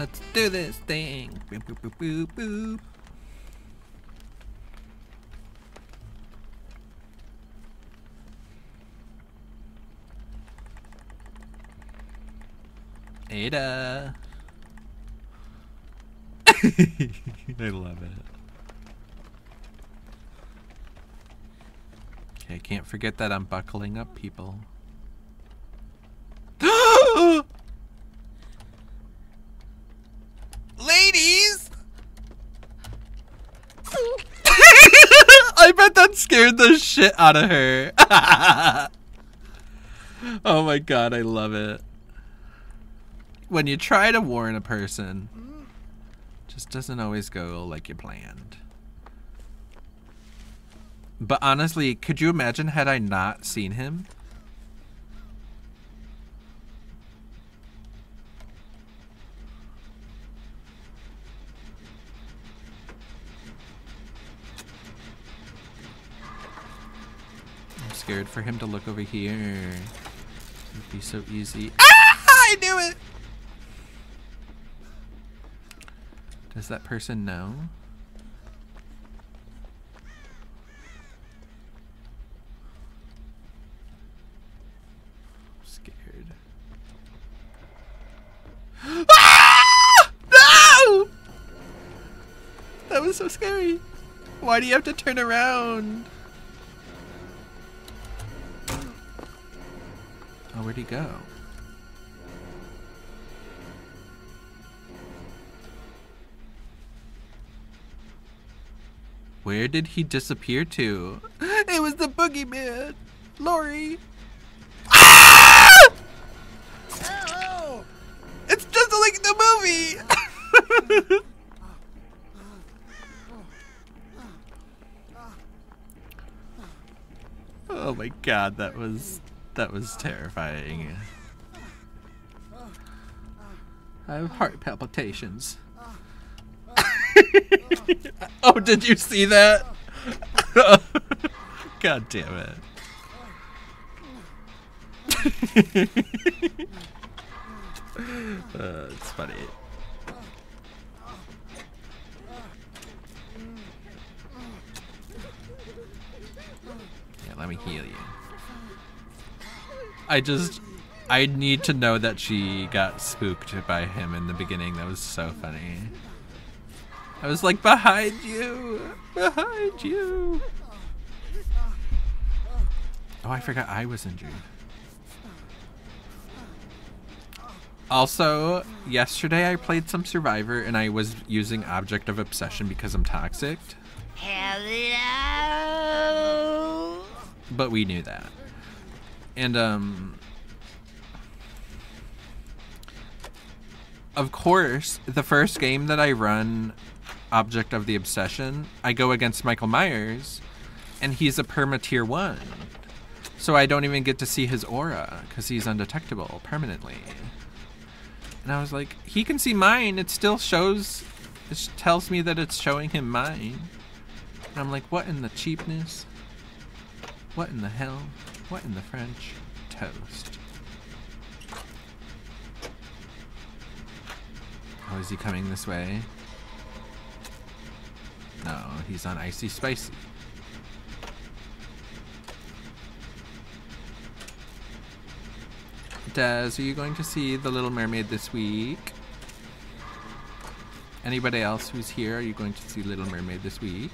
Let's do this thing. Boop, boop, boop, boop. Ada. I love it. Okay, can't forget that I'm buckling up, people. Ladies! I bet that scared the shit out of her. oh my god, I love it. When you try to warn a person, just doesn't always go like you planned. But honestly, could you imagine had I not seen him? Scared for him to look over here. It'd be so easy. Ah! I knew it! Does that person know? Ah! No! That was so scary. Why do you have to turn around? Oh, where'd he go? Where did he disappear to? It was the boogeyman! Laurie! Ah! It's just like the movie! oh my god, that was that was terrifying. I have heart palpitations. oh, did you see that? God damn it. uh, it's funny. Yeah, let me heal you. I just I need to know that she got spooked by him in the beginning. That was so funny. I was like, behind you! Behind you! Oh, I forgot I was injured. Also, yesterday I played some Survivor and I was using Object of Obsession because I'm toxic. Hello. But we knew that. And, um. Of course, the first game that I run Object of the Obsession, I go against Michael Myers, and he's a perma tier 1. So I don't even get to see his aura because he's undetectable permanently. And I was like, he can see mine. It still shows, it tells me that it's showing him mine. And I'm like, what in the cheapness? What in the hell? What in the French? Toast. Oh, is he coming this way? No, he's on Icy Spicy. Des, are you going to see The Little Mermaid this week? Anybody else who's here, are you going to see Little Mermaid this week?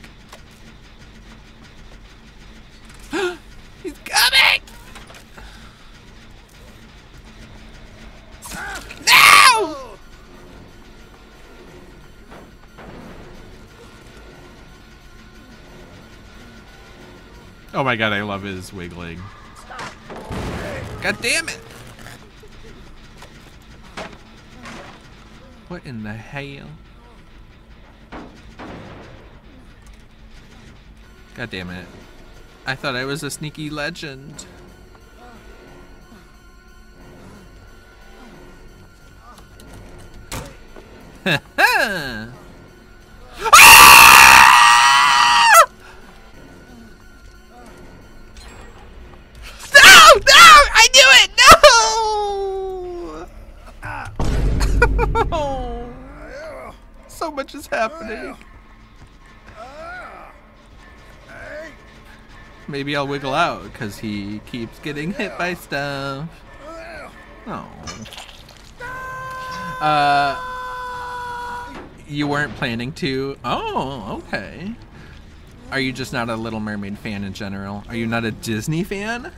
Oh my god, I love his wiggling. God damn it! What in the hell? God damn it. I thought I was a sneaky legend. No! Happening. Maybe I'll wiggle out because he keeps getting hit by stuff. Oh. Uh, you weren't planning to. Oh, okay. Are you just not a Little Mermaid fan in general? Are you not a Disney fan?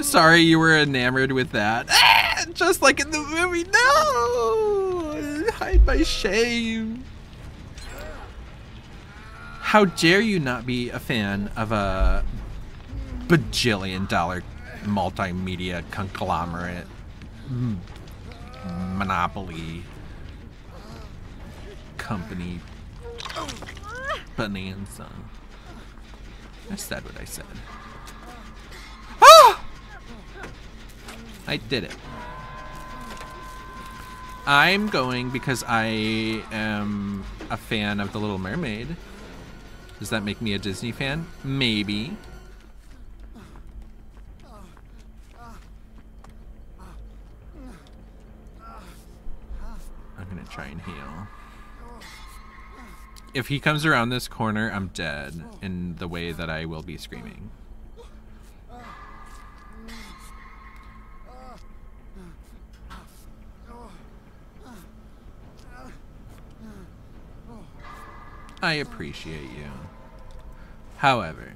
Sorry you were enamored with that. Ah, just like in the movie. No! Hide my shame. How dare you not be a fan of a bajillion dollar multimedia conglomerate monopoly company bonanza. I said what I said. Ah! I did it. I'm going because I am a fan of The Little Mermaid. Does that make me a Disney fan? Maybe. I'm gonna try and heal. If he comes around this corner, I'm dead in the way that I will be screaming. I appreciate you. However,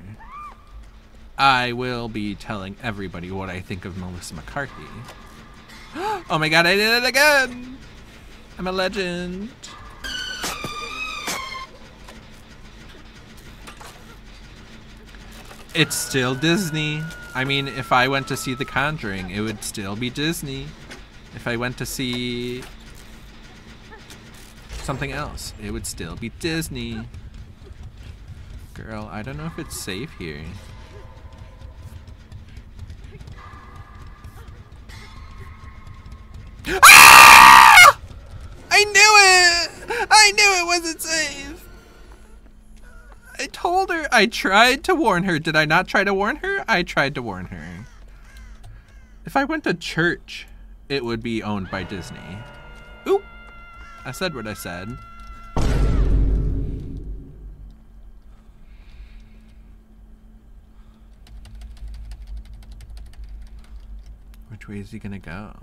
I will be telling everybody what I think of Melissa McCarthy. oh my god, I did it again! I'm a legend. It's still Disney. I mean, if I went to see The Conjuring, it would still be Disney. If I went to see something else, it would still be Disney. Girl, I don't know if it's safe here. Ah! I knew it! I knew it wasn't safe! I told her. I tried to warn her. Did I not try to warn her? I tried to warn her. If I went to church, it would be owned by Disney. I said what I said. Which way is he gonna go?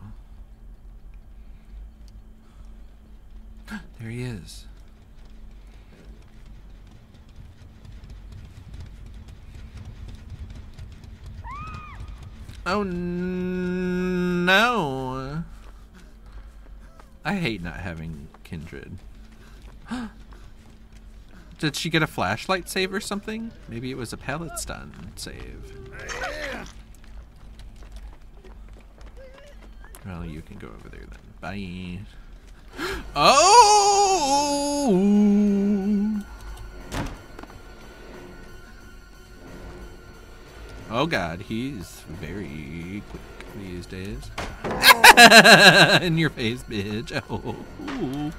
there he is. Oh no. I hate not having Kindred. Did she get a flashlight save or something? Maybe it was a pellet stun save. Well, you can go over there then. Bye. Oh! Oh god, he's very quick these days. In your face, bitch. Oh.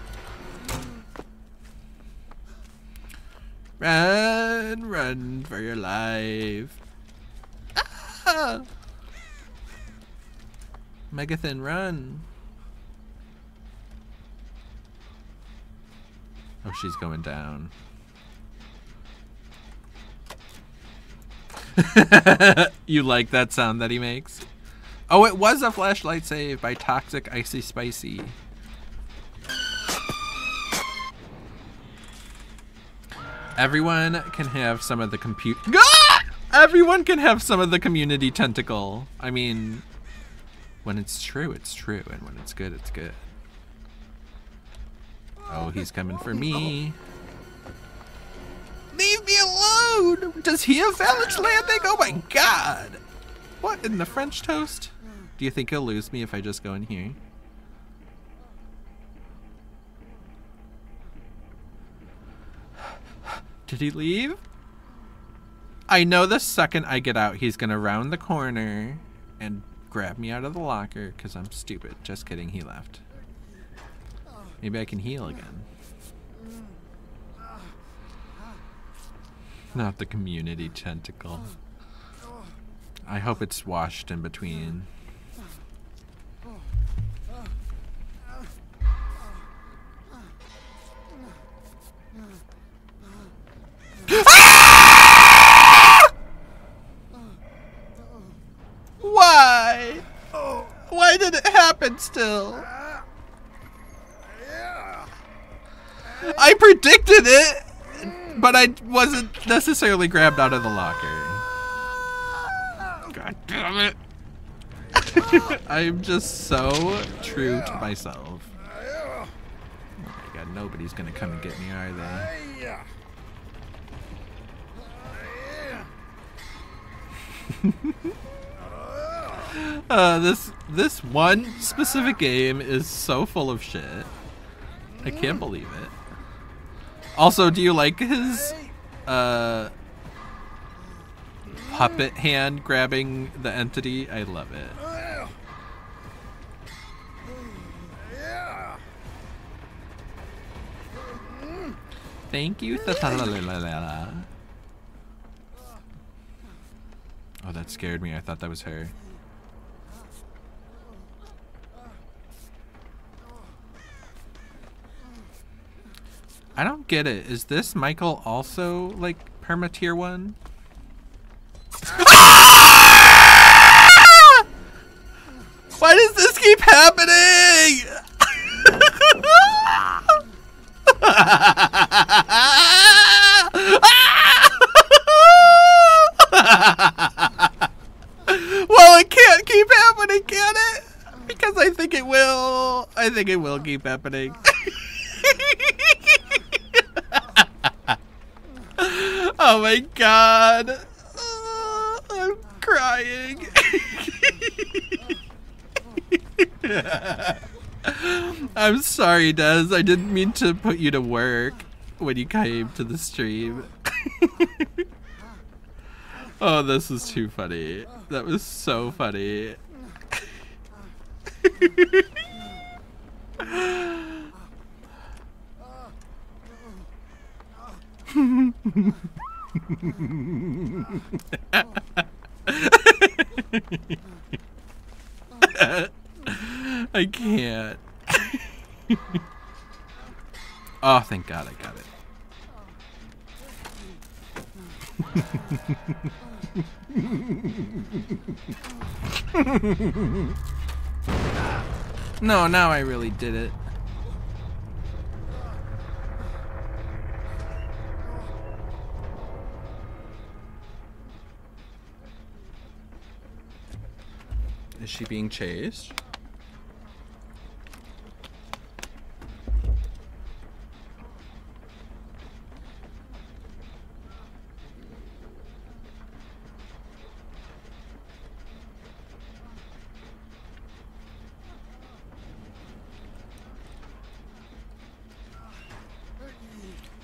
Run, run for your life. Ah! Megathin, run. Oh, she's going down. you like that sound that he makes? Oh, it was a flashlight save by Toxic Icy Spicy. Everyone can have some of the compute. Everyone can have some of the community tentacle. I mean, when it's true, it's true, and when it's good, it's good. Oh, he's coming for me. Leave me Does he have Valence Landing? Oh my god! What in the French toast? Do you think he'll lose me if I just go in here? Did he leave? I know the second I get out, he's gonna round the corner and grab me out of the locker because I'm stupid. Just kidding, he left. Maybe I can heal again. Not the community tentacle. I hope it's washed in between. Why? Why did it happen still? I predicted it! But I wasn't necessarily grabbed out of the locker. God damn it. I'm just so true to myself. Oh my god, nobody's gonna come and get me, are they? uh, this this one specific game is so full of shit. I can't believe it. Also, do you like his uh puppet hand grabbing the entity? I love it. Thank you. Oh, that scared me. I thought that was her. I don't get it. Is this Michael also like perma tier one? Why does this keep happening? well, it can't keep happening, can it? Because I think it will. I think it will keep happening. oh my god. Uh, I'm crying. I'm sorry, Des. I didn't mean to put you to work when you came to the stream. oh, this is too funny. That was so funny. I can't. oh, thank God I got it. no, now I really did it. Is she being chased?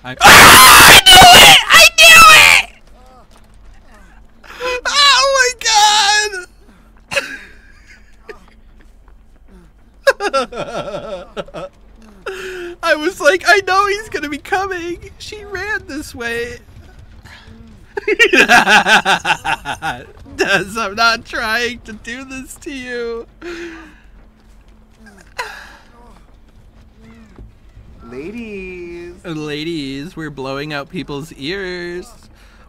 I, I knew it! I knew it! Oh my god! I was like, I know he's gonna be coming. She ran this way. Des, I'm not trying to do this to you. Ladies. Ladies, we're blowing out people's ears.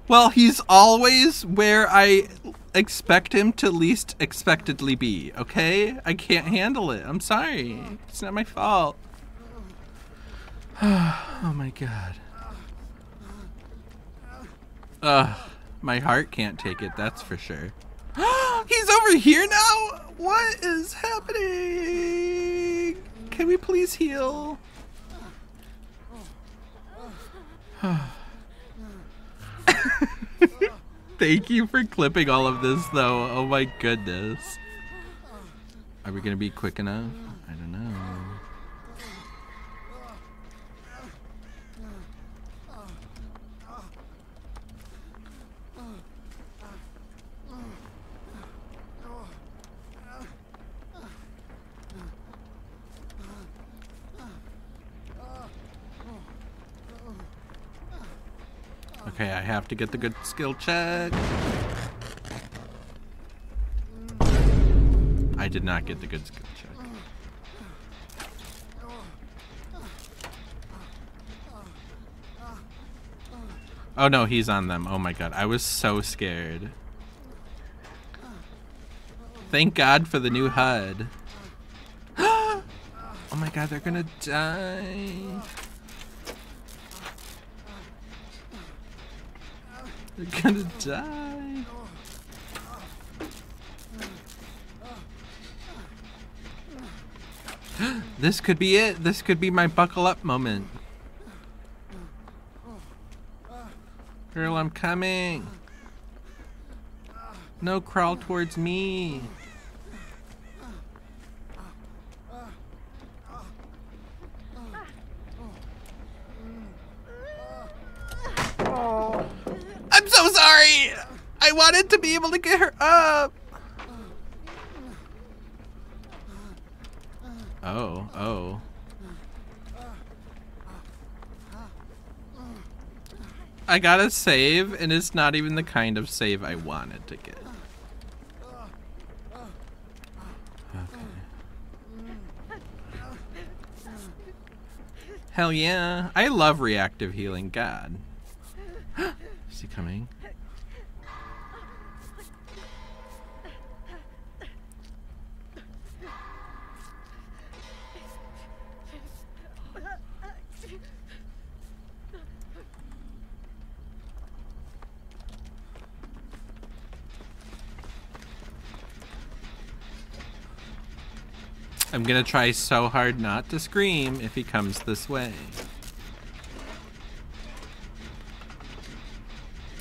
Well, he's always where I expect him to least expectedly be, okay? I can't handle it. I'm sorry. It's not my fault. oh my god. Ugh, my heart can't take it, that's for sure. He's over here now? What is happening? Can we please heal? Thank you for clipping all of this, though. Oh my goodness. Are we gonna be quick enough? Okay, I have to get the good skill check. I did not get the good skill check. Oh no, he's on them. Oh my god, I was so scared. Thank God for the new HUD. Oh my god, they're gonna die. They're gonna die. this could be it. This could be my buckle up moment. Girl, I'm coming. No, crawl towards me. I'm so sorry. I wanted to be able to get her up. Oh, oh. I gotta save, and it's not even the kind of save I wanted to get. Okay. Hell yeah. I love reactive healing. God. Is he coming? I'm gonna try so hard not to scream if he comes this way.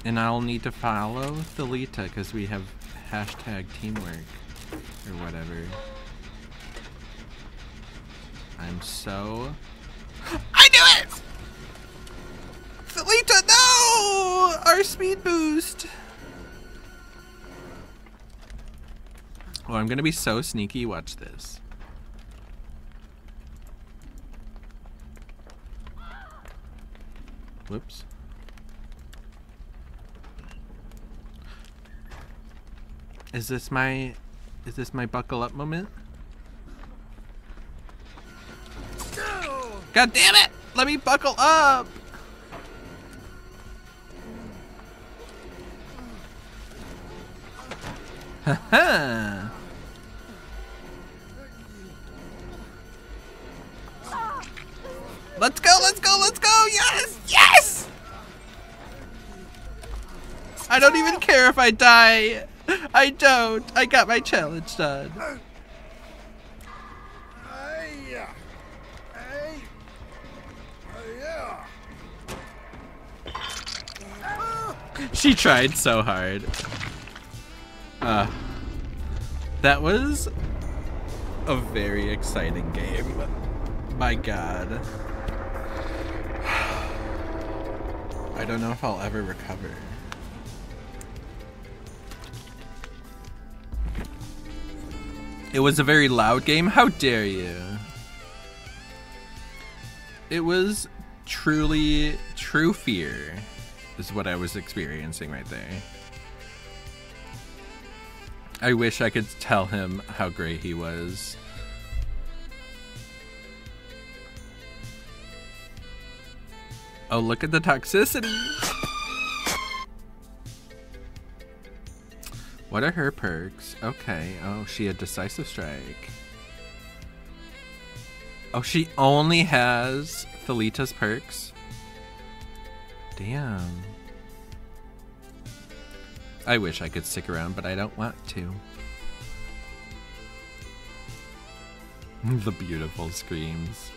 And I'll need to follow Thalita because we have hashtag teamwork or whatever. I'm so. I knew it! Thalita, no! Our speed boost! Oh, I'm gonna be so sneaky. Watch this. Whoops. Is this my is this my buckle up moment? God damn it! Let me buckle up! Haha! let's go, let's go, let's go! Yes! Yes! I don't even care if I die. I don't. I got my challenge done. She tried so hard. Uh, that was a very exciting game. My god. I don't know if I'll ever recover. It was a very loud game. How dare you? It was truly true fear is what I was experiencing right there. I wish I could tell him how great he was. Oh, look at the toxicity. What are her perks? Okay. Oh, she had decisive strike. Oh, she only has Thalita's perks. Damn. I wish I could stick around, but I don't want to. the beautiful screams.